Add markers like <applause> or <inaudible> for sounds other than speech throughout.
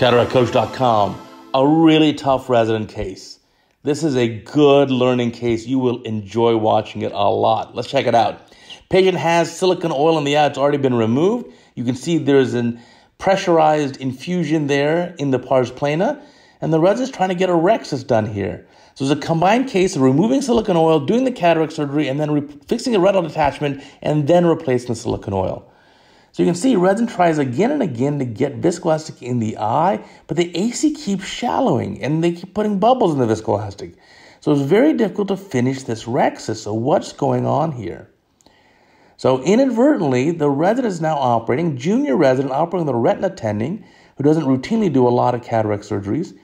CataractCoach.com. A really tough resident case. This is a good learning case. You will enjoy watching it a lot. Let's check it out. Patient has silicone oil in the eye. It's already been removed. You can see there's a pressurized infusion there in the pars plana. And the resident's trying to get a rhexis done here. So it's a combined case of removing silicone oil, doing the cataract surgery, and then re- fixing a retinal detachment, and then replacing the silicone oil. So you can see resin tries again and again to get viscoelastic in the eye, but the AC keeps shallowing and they keep putting bubbles in the viscoelastic. So it's very difficult to finish this rhexis. So what's going on here? So inadvertently, the resident is now operating, junior resident operating the retina tending, who doesn't routinely do a lot of cataract surgeries,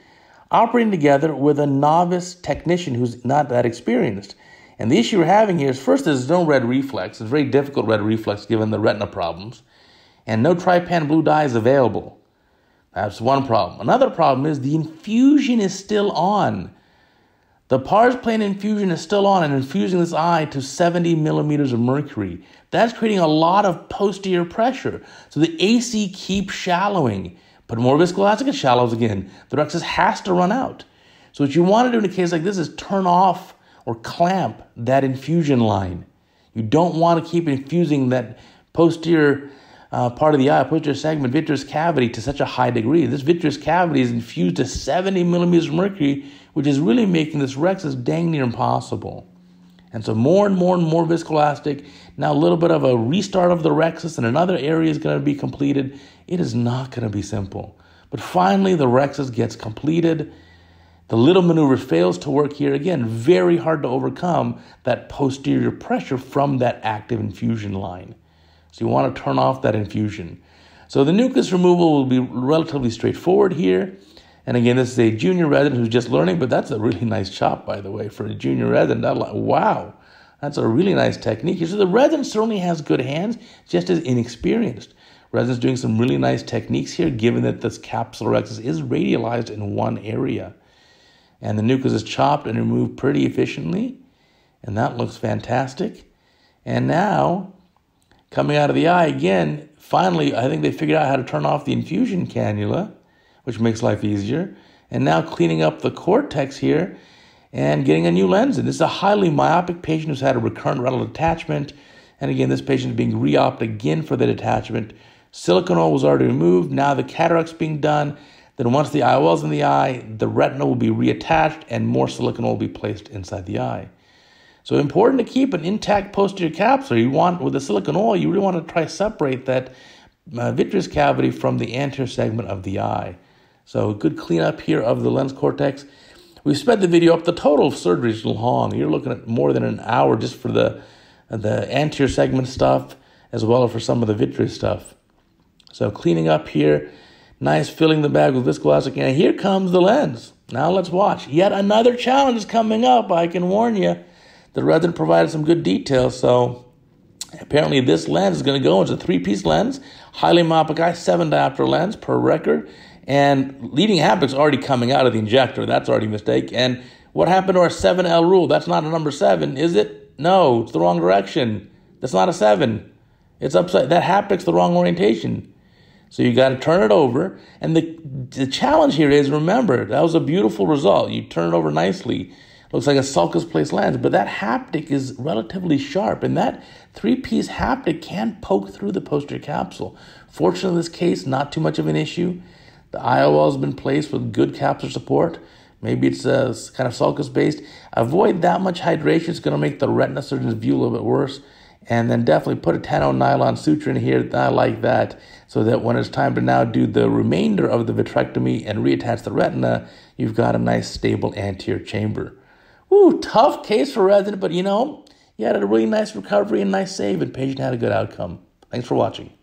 operating together with a novice technician who's not that experienced. And the issue we're having here is first, there's no red reflex. It's very difficult red reflex given the retina problems and no trypan blue dye is available. That's one problem. Another problem is the infusion is still on. The pars plana infusion is still on and infusing this eye to 70 millimeters of mercury. That's creating a lot of posterior pressure. So the AC keeps shallowing. Put more viscoelastic, it shallows again. The rhexis has to run out. So what you want to do in a case like this is turn off or clamp that infusion line. You don't want to keep infusing that posterior uh, part of the eye, posterior segment, vitreous cavity to such a high degree. This vitreous cavity is infused to 70 millimeters of mercury, which is really making this rhexis dang near impossible. And so more and more and more viscoelastic. Now a little bit of a restart of the rhexis and another area is going to be completed. It is not going to be simple. But finally, the rhexis gets completed. The little maneuver fails to work here. Again, very hard to overcome that posterior pressure from that active infusion line. So you want to turn off that infusion. So the nucleus removal will be relatively straightforward here. And again, this is a junior resident who's just learning, but that's a really <laughs> nice chop, by the way, for a junior resident. wow, that's a really nice technique. So the resident certainly has good hands, just as inexperienced. Resident's doing some really nice techniques here, given that this capsular rhexis is radialized in one area. And the nucleus is chopped and removed pretty efficiently. And that looks fantastic. And now coming out of the eye again. Finally, I think they figured out how to turn off the infusion cannula, which makes life easier. And now cleaning up the cortex here and getting a new lens. And this is a highly myopic patient who's had a recurrent retinal detachment. And again, this patient is being re-opted again for the detachment. Silicone oil was already removed. Now the cataract's being done. Then once the IOL's in the eye, the retina will be reattached and more silicone oil will be placed inside the eye. So important to keep an intact posterior capsule. You want with the silicone oil, you really want to try to separate that uh, vitreous cavity from the anterior segment of the eye. So good cleanup here of the lens cortex. We sped the video up. The total surgery is long. You're looking at more than an hour just for the the anterior segment stuff as well as for some of the vitreous stuff. So cleaning up here, nice filling the bag with viscoelastic. And here comes the lens. Now let's watch. Yet another challenge is coming up. I can warn you the resident provided some good details. So apparently this lens is going to go into a three-piece lens, highly myopic eye, seven diopter lens per record, and leading haptic's already coming out of the injector. That's already a mistake. And what happened to our 7L rule? That's not a number seven, is it? No, it's the wrong direction. That's not a seven. It's upside. That haptic's the wrong orientation. So you got to turn it over. And the the challenge here is remember that was a beautiful result. You turn it over nicely. Looks like a sulcus place lens, but that haptic is relatively sharp, and that three-piece haptic can poke through the posterior capsule. Fortunately, in this case, not too much of an issue. The IOL has been placed with good capsular support. Maybe it's uh, kind of sulcus based. Avoid that much hydration. It's going to make the retina surgeon's view a little bit worse. And then definitely put a 10 nylon suture in here. I like that. So that when it's time to now do the remainder of the vitrectomy and reattach the retina, you've got a nice stable anterior chamber. Ooh, tough case for resident, but you know, he had a really nice recovery and nice save, and patient had a good outcome. Thanks for watching.